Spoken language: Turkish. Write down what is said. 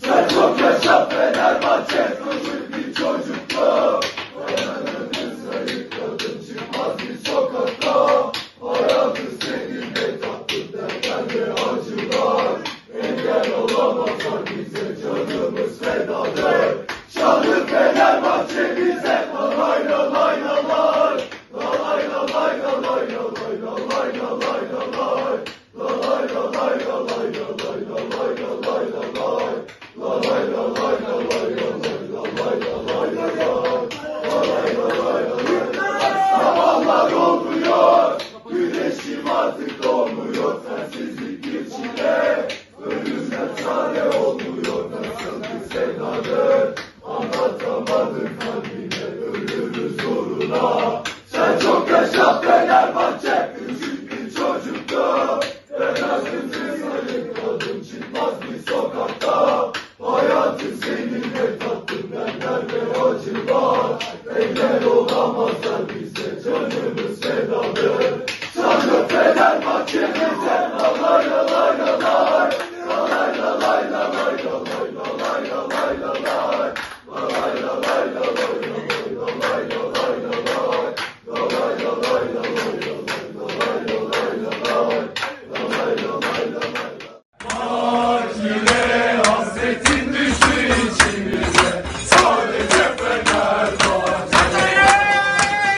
Sen çok yaşa Fenerbahçe, özür bir çocuk. bahçemize Lalay lalay lalay Lalay lalay lalay lalay lalay lalay lalay Lalay lalay lalay lalay lalay lalay lalay Lalay lalay lalay lalay lalay lalay lalay Lalay lalay lalay Sabahlar olmuyor Güneşim artık doğmuyor Sensizlik bir çile Ölümden çare olmuyor Nasıl bir sevdadır Father. Father.